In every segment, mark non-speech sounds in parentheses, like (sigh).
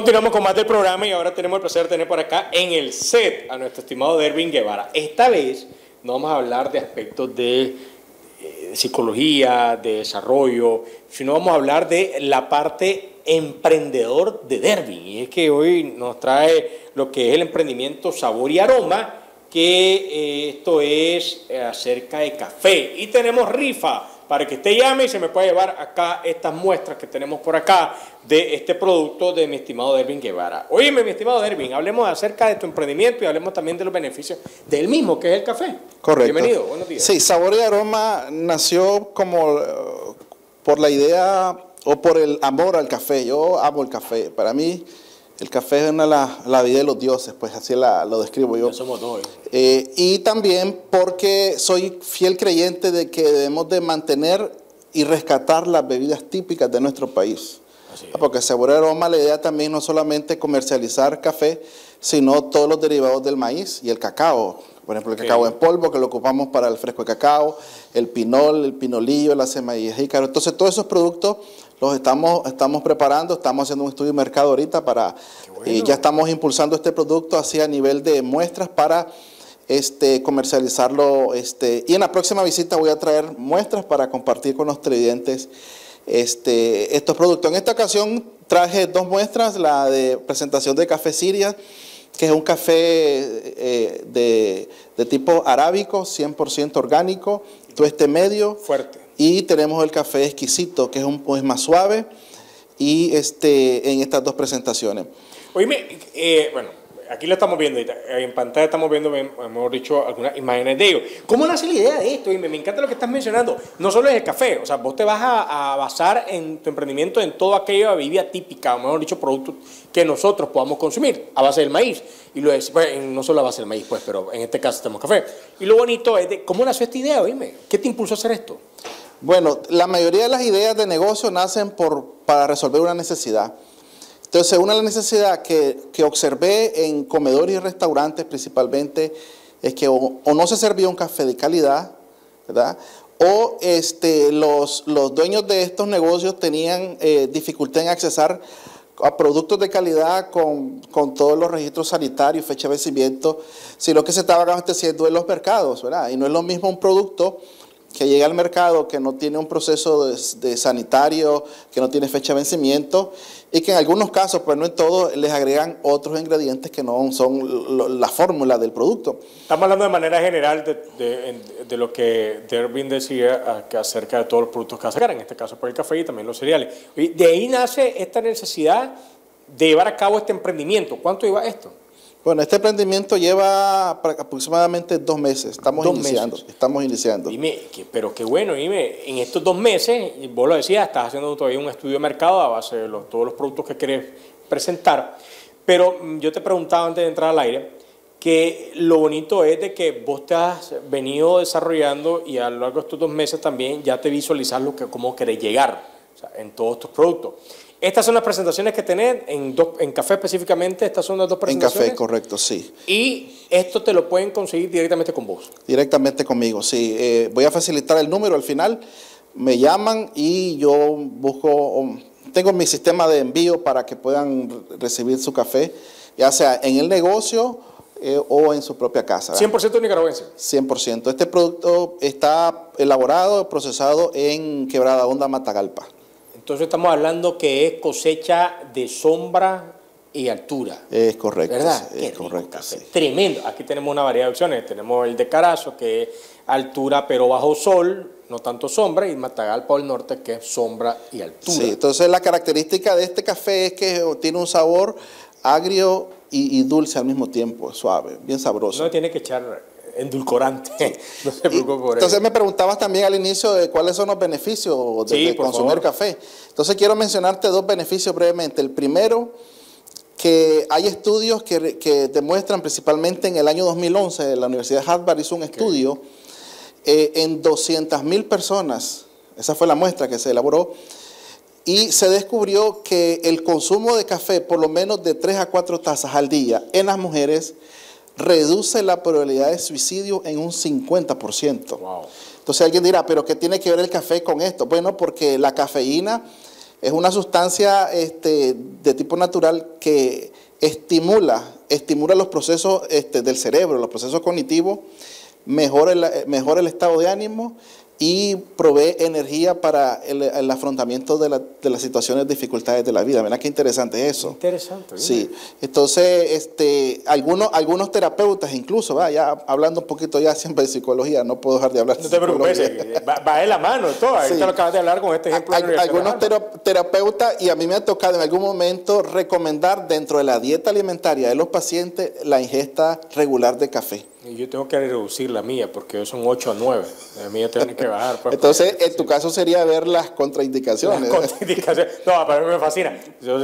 Continuamos con más del programa y ahora tenemos el placer de tener por acá en el set a nuestro estimado Dervin Guevara. Esta vez no vamos a hablar de aspectos de eh, psicología, de desarrollo, sino vamos a hablar de la parte emprendedor de Dervin. Y es que hoy nos trae lo que es el emprendimiento Sabor y Aroma, que eh, esto es eh, acerca de café. Y tenemos rifa para que usted llame y se me pueda llevar acá estas muestras que tenemos por acá de este producto de mi estimado Dervin Guevara. Oíme, mi estimado Dervin, hablemos acerca de tu emprendimiento y hablemos también de los beneficios del mismo, que es el café. Correcto. Bienvenido, buenos días. Sí, Sabor y Aroma nació como eh, por la idea o por el amor al café. Yo amo el café. Para mí, el café es una la, la vida de los dioses, pues así la, lo describo yo. Somos dos. Eh, y también porque soy fiel creyente de que debemos de mantener y rescatar las bebidas típicas de nuestro país. Porque y Aroma, la idea también no solamente comercializar café, sino todos los derivados del maíz y el cacao. Por ejemplo, el cacao en polvo, que lo ocupamos para el fresco de cacao, el pinol, el pinolillo, la semilla de jícaro. Entonces, todos esos productos los estamos, estamos preparando, estamos haciendo un estudio de mercado ahorita para, bueno. y ya estamos impulsando este producto así a nivel de muestras para este, comercializarlo. Este, y en la próxima visita voy a traer muestras para compartir con los televidentes este, estos productos. En esta ocasión traje dos muestras, la de presentación de café Siria, que es un café eh, de, de tipo arábico, 100% orgánico, tueste medio, Fuerte. y tenemos el café exquisito, que es un pues más suave, y este, en estas dos presentaciones. Oíme, eh, bueno, aquí lo estamos viendo, ahorita, en pantalla estamos viendo, hemos dicho, algunas imágenes de ellos. ¿Cómo nace la idea de esto? Oíme, me encanta lo que estás mencionando. No solo es el café, o sea, vos te vas a, a basar en tu emprendimiento en toda aquella bebida típica, o mejor dicho, productos que nosotros podamos consumir a base del maíz. Y lo es, pues, no solo a base del maíz, pues, pero en este caso tenemos café. Y lo bonito es de cómo nació esta idea, oíme. ¿Qué te impulsó a hacer esto? Bueno, la mayoría de las ideas de negocio nacen por, para resolver una necesidad. Entonces, una de las necesidades que, que observé en comedores y restaurantes principalmente es que o, no se servía un café de calidad, ¿verdad? O este, los, los dueños de estos negocios tenían eh, dificultad en accesar a productos de calidad con, con todos los registros sanitarios, fecha de vencimiento, sino que se estaban abasteciendo en los mercados, ¿verdad? Y no es lo mismo un producto que llega al mercado que no tiene un proceso de, sanitario, que no tiene fecha de vencimiento y que en algunos casos, pues no en todos, les agregan otros ingredientes que no son la fórmula del producto. Estamos hablando de manera general de, de- de lo que Dervin decía acerca de todos los productos que sacar, en este caso por el café y también los cereales. Y de ahí nace esta necesidad de llevar a cabo este emprendimiento. ¿Cuánto lleva esto? Bueno, este emprendimiento lleva aproximadamente dos meses. Estamos Dos iniciando. meses. Estamos iniciando. Dime, que- pero qué bueno, dime, en estos dos meses, vos lo decías, estás haciendo todavía un estudio de mercado a base de los- todos los productos que querés presentar, pero mm, yo te preguntaba antes de entrar al aire, que lo bonito es de que vos te has venido desarrollando y a lo largo de estos dos meses también ya te visualizas lo que, cómo querés llegar o sea, en todos tus productos. Estas son las presentaciones que tenés en, dos, en café específicamente, estas son las dos En presentaciones. café, correcto, sí. Y esto te lo pueden conseguir directamente con vos. Directamente conmigo, sí. Eh, voy a facilitar el número al final. Me llaman y yo busco, um, tengo mi sistema de envío para que puedan re- recibir su café, ya sea en el negocio eh, o en su propia casa. ¿verdad? 100% nicaragüense. 100%. Este producto está elaborado, procesado en Quebrada Honda, Matagalpa. Entonces estamos hablando que es cosecha de sombra y altura. Es correcto. ¿Verdad? Qué Es rico correcto, sí. Tremendo. Aquí tenemos una variedad de opciones. Tenemos el de Carazo, que es altura pero bajo sol, no tanto sombra, y Matagalpa al norte, que es sombra y altura. Sí, entonces la característica de este café es que tiene un sabor agrio y, y dulce al mismo tiempo, suave, bien sabroso. No tiene que echar endulcorante. (laughs) no se preocupe por entonces eso. me preguntabas también al inicio de cuáles son los beneficios de, Sí, de por consumir favor. café. Entonces quiero mencionarte dos beneficios brevemente. El primero, que hay estudios que, que demuestran principalmente en el año 2011, la Universidad de Harvard hizo un estudio eh, en 200 mil personas, esa fue la muestra que se elaboró, y se descubrió que el consumo de café, por lo menos de 3 a 4 tazas al día en las mujeres, reduce la probabilidad de suicidio en un 50%. Wow. Entonces alguien dirá, pero ¿qué tiene que ver el café con esto? Bueno, porque la cafeína Es una sustancia este, de tipo natural que estimula, estimula los procesos este, del cerebro, los procesos cognitivos, mejora el, mejora el estado de ánimo y provee energía para el, afrontamiento de, las situaciones de dificultades de la vida. ¿Verdad qué interesante es eso? Interesante. Sí. Entonces, este, algunos, algunos terapeutas incluso, ¿va? ya hablando un poquito ya siempre de psicología, no puedo dejar de hablar no te preocupes, va, de la mano todo. Sí. lo acabas de hablar con este ejemplo. algunos terapeutas, y a mí me ha tocado en algún momento recomendar dentro de la dieta alimentaria de los pacientes la ingesta regular de café. Yo tengo que reducir la mía porque son 8 a 9. La mía tiene que bajar. Pues, Entonces, en tu caso sería ver las contraindicaciones. Las contraindicaciones. No, para mí me fascina.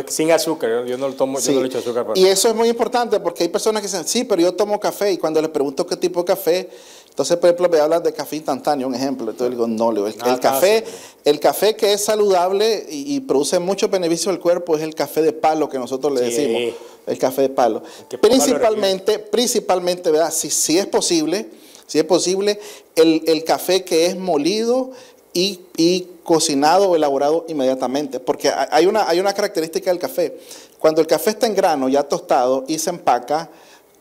sin azúcar, yo no lo tomo, yo no le echo azúcar. Pues. Y eso es muy importante porque hay personas que dicen, sí, pero yo tomo café y cuando les pregunto qué tipo de café, entonces, por ejemplo, me hablan de café instantáneo, un ejemplo. Entonces digo, no, el, el ah, café, el café que es saludable y, produce mucho beneficio al cuerpo es el café de palo que nosotros le decimos. El café de palo. Principalmente, principalmente, ¿verdad? Si, si es posible, si es posible, el, café que es molido y, y, cocinado o elaborado inmediatamente. Porque hay una, hay una característica del café. Cuando el café está en grano, ya tostado y se empaca,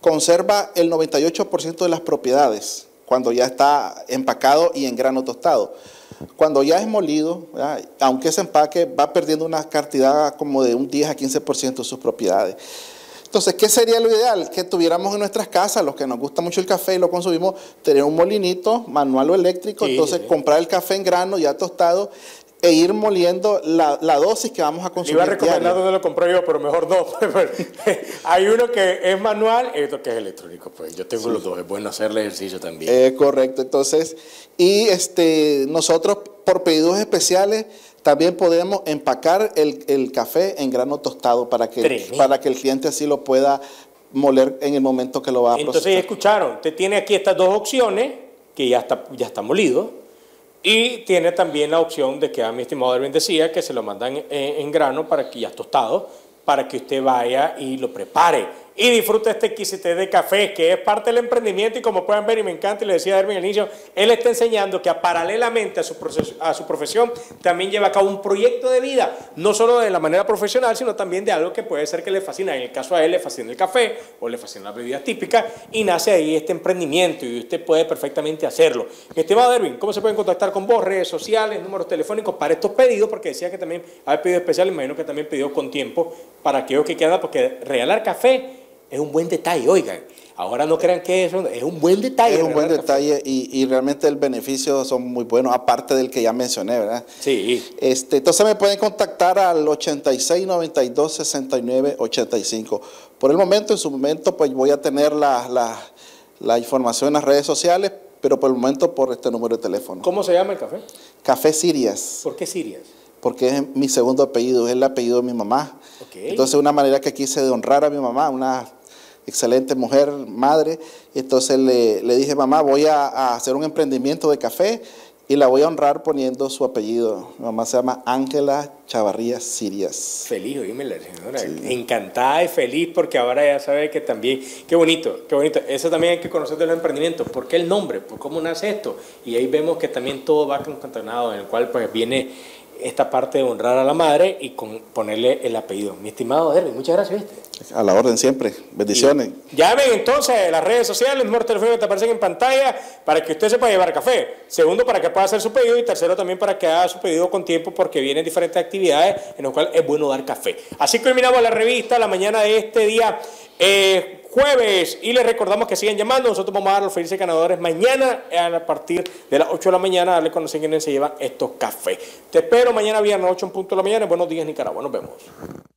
conserva el 98% de las propiedades cuando ya está empacado y en grano tostado. Cuando ya es molido, aunque ese empaque va perdiendo una cantidad como de un 10 a 15% de sus propiedades. Entonces, ¿qué sería lo ideal? Que tuviéramos en nuestras casas, los que nos gusta mucho el café y lo consumimos, tener un molinito, manual o eléctrico, entonces comprar el café en grano ya tostado e ir moliendo la, dosis que vamos a consumir. Iba recomendar donde lo compré yo, pero mejor no. (laughs) Hay uno que es manual y otro que es electrónico. Pues yo tengo los dos, es bueno hacer el ejercicio también. Eh, correcto, entonces, y este, nosotros por pedidos especiales también podemos empacar el, café en grano tostado para que, para que el cliente así lo pueda moler en el momento que lo va a Entonces, procesar. escucharon, usted tiene aquí estas dos opciones, que ya está, ya está molido y tiene también la opción de que a mi estimado Erwin decía que se lo mandan en, grano para que ya tostado, para que usted vaya y lo prepare y disfruta este exquisite de café, que es parte del emprendimiento y como pueden ver, y me encanta, y le decía a Hermin al inicio, él está enseñando que paralelamente a su, a su profesión también lleva a cabo un proyecto de vida, no solo de la manera profesional, sino también de algo que puede ser que le fascina. En el caso a él le fascina el café o le fascina la bebida típica y nace ahí este emprendimiento y usted puede perfectamente hacerlo. Estimado Erwin, ¿cómo se pueden contactar con vos? Redes sociales, números telefónicos para estos pedidos, porque decía que también hay pedido especial, imagino que también pidió con tiempo para aquellos que queda, porque regalar café es un buen detalle, oigan. Ahora no crean que eso es un buen detalle. Es un buen detalle y, realmente el beneficio son muy buenos, aparte del que ya mencioné, ¿verdad? Sí. Este, entonces me pueden contactar al 86 92 69 85. Por el momento, en su momento, pues voy a tener la, la información en las redes sociales, pero por el momento por este número de teléfono. ¿Cómo se llama el café? Café Sirias. ¿Por qué Sirias? porque es mi segundo apellido, es el apellido de mi mamá. Entonces, una manera que quise de honrar a mi mamá, una excelente mujer, madre, entonces le, le dije, mamá, voy a, hacer un emprendimiento de café y la voy a honrar poniendo su apellido. Mi mamá se llama Ángela Chavarría Sirias. Feliz, oíme la señora. Encantada y feliz porque ahora ya sabe que también, qué bonito, qué bonito. Eso también hay que conocer de los emprendimientos. ¿Por qué el nombre? ¿Por cómo nace esto? Y ahí vemos que también todo va concatenado, en el cual pues viene esta parte de honrar a la madre y con ponerle el apellido. Mi estimado Derby, muchas gracias. A la orden siempre. Bendiciones. llamen entonces las redes sociales, el número teléfono que te aparecen en pantalla para que usted se pueda llevar café. Segundo, para que pueda hacer su pedido. Y tercero, también para que haga su pedido con tiempo porque vienen diferentes actividades en las cuales es bueno dar café. Así culminamos la revista la mañana de este día. Eh, jueves. Y les recordamos que siguen llamando. Nosotros vamos a dar los felices ganadores mañana a partir de las 8 de la mañana. A darle conocer quiénes se llevan estos cafés. Te espero mañana viernes 8 en punto de la mañana. Buenos días, Nicaragua. Nos vemos.